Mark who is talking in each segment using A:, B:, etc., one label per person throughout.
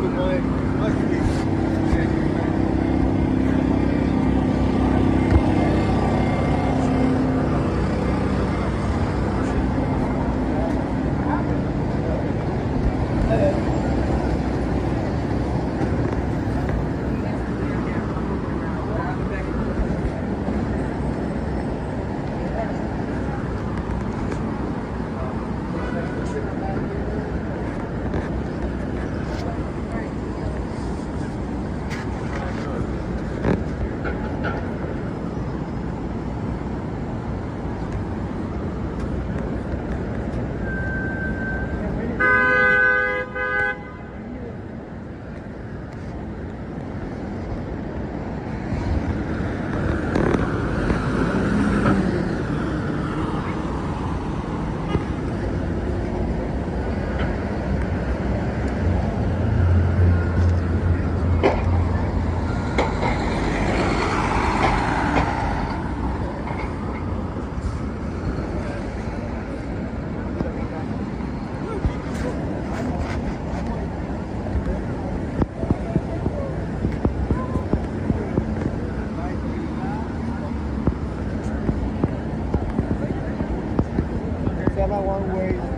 A: wouldn't
B: Canada one way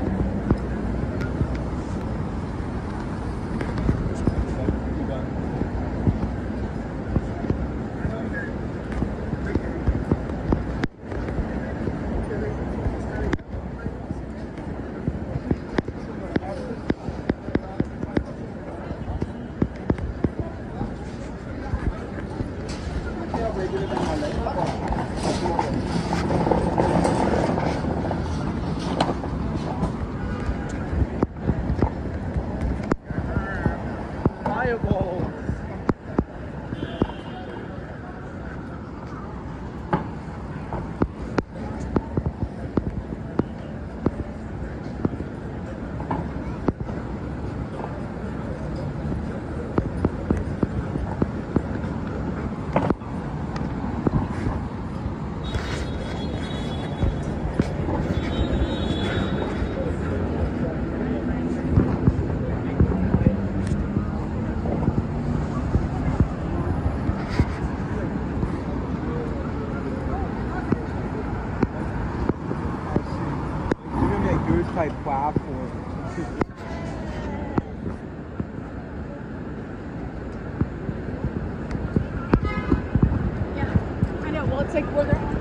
C: Yeah,
D: I know. Well, it's like we're.